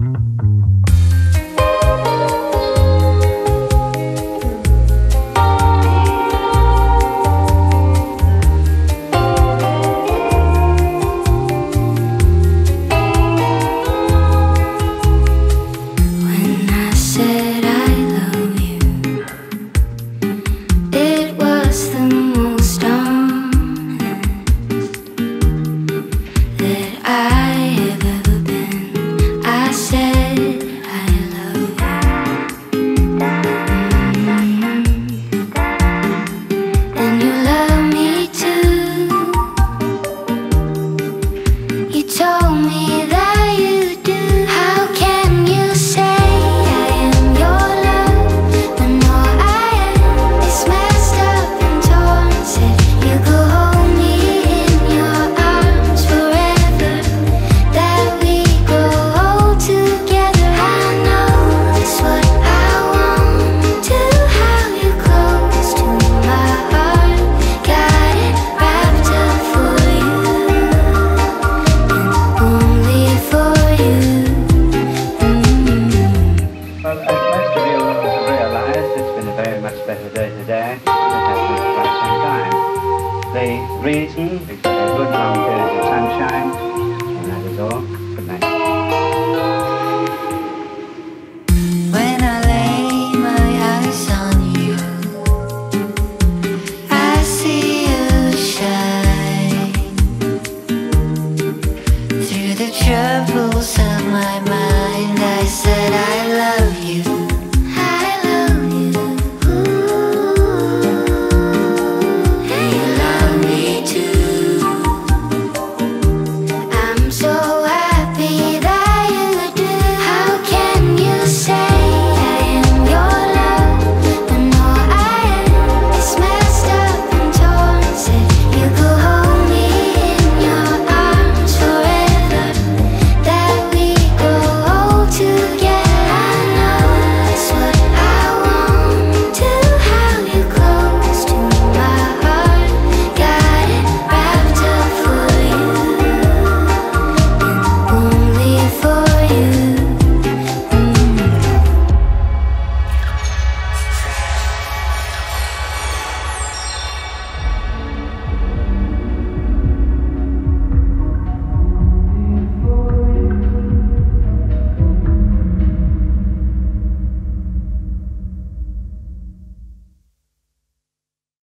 Mm-hmm. day to day, it quite some time. The reason is a good long period of sunshine, and that is all. When I lay my eyes on you, I see you shine through the troubles of my mind.